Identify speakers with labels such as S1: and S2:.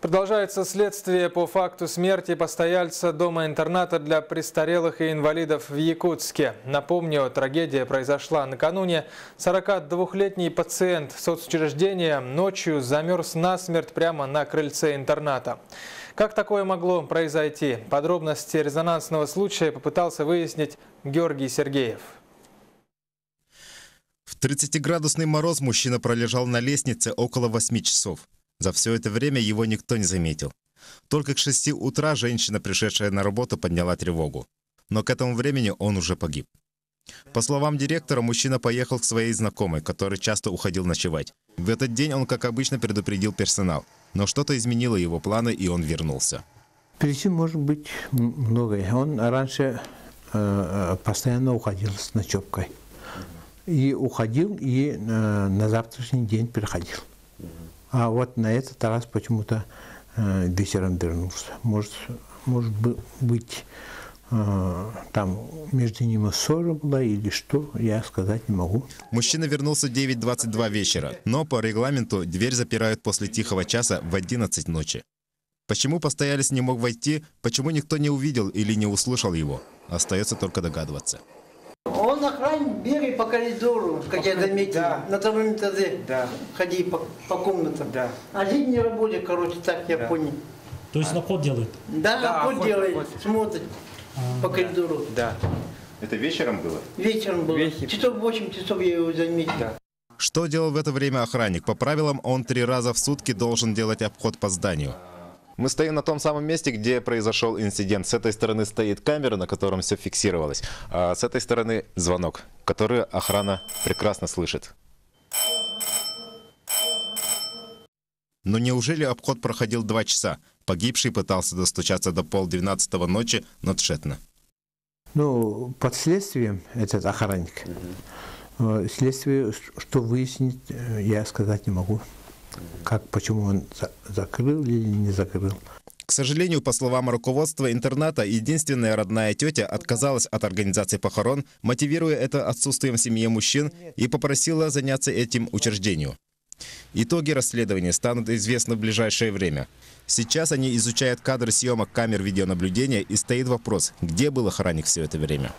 S1: Продолжается следствие по факту смерти постояльца дома-интерната для престарелых и инвалидов в Якутске. Напомню, трагедия произошла накануне. 42-летний пациент соцучреждения ночью замерз насмерть прямо на крыльце интерната. Как такое могло произойти? Подробности резонансного случая попытался выяснить Георгий Сергеев.
S2: В 30-градусный мороз мужчина пролежал на лестнице около 8 часов. За все это время его никто не заметил. Только к 6 утра женщина, пришедшая на работу, подняла тревогу. Но к этому времени он уже погиб. По словам директора, мужчина поехал к своей знакомой, который часто уходил ночевать. В этот день он, как обычно, предупредил персонал. Но что-то изменило его планы, и он вернулся.
S3: Причин может быть многое. Он раньше э, постоянно уходил с ночевкой. И уходил, и э, на завтрашний день приходил. А вот на этот раз почему-то э, вечером вернулся. Может, может быть, э, там между ними ссора была или что, я сказать не могу.
S2: Мужчина вернулся в 9.22 вечера, но по регламенту дверь запирают после тихого часа в 11 ночи. Почему постоялец не мог войти, почему никто не увидел или не услышал его, остается только догадываться.
S4: Охранник, бегай по коридору, как я заметил,
S5: Да.
S4: на втором этаже.
S5: Да.
S4: Ходи по, по комнатам.
S5: Да.
S4: Один не работает, короче, так я
S5: Да.
S4: понял.
S6: То есть обход делает?
S4: Да,
S5: Да,
S4: охот
S5: охот,
S4: делает,
S5: охот.
S4: смотрит по коридору.
S5: Да.
S2: Это вечером было?
S4: Вечером было.
S5: Вечер.
S4: Часов 8 часов я его заметил.
S5: Да.
S2: Что делал в это время охранник? По правилам, он три раза в сутки должен делать обход по зданию. Мы стоим на том самом месте, где произошел инцидент. С этой стороны стоит камера, на котором все фиксировалось, а с этой стороны звонок, который охрана прекрасно слышит. Но неужели обход проходил два часа? Погибший пытался достучаться до полдвенадцатого ночи, но тщетно.
S3: Ну, под следствием этот охранник. Э, Следствие, что выяснить, э, я сказать не могу. Как, почему он за- закрыл или не закрыл.
S2: К сожалению, по словам руководства интерната, единственная родная тетя отказалась от организации похорон, мотивируя это отсутствием в семье мужчин и попросила заняться этим учреждению. Итоги расследования станут известны в ближайшее время. Сейчас они изучают кадры съемок камер видеонаблюдения и стоит вопрос, где был охранник все это время.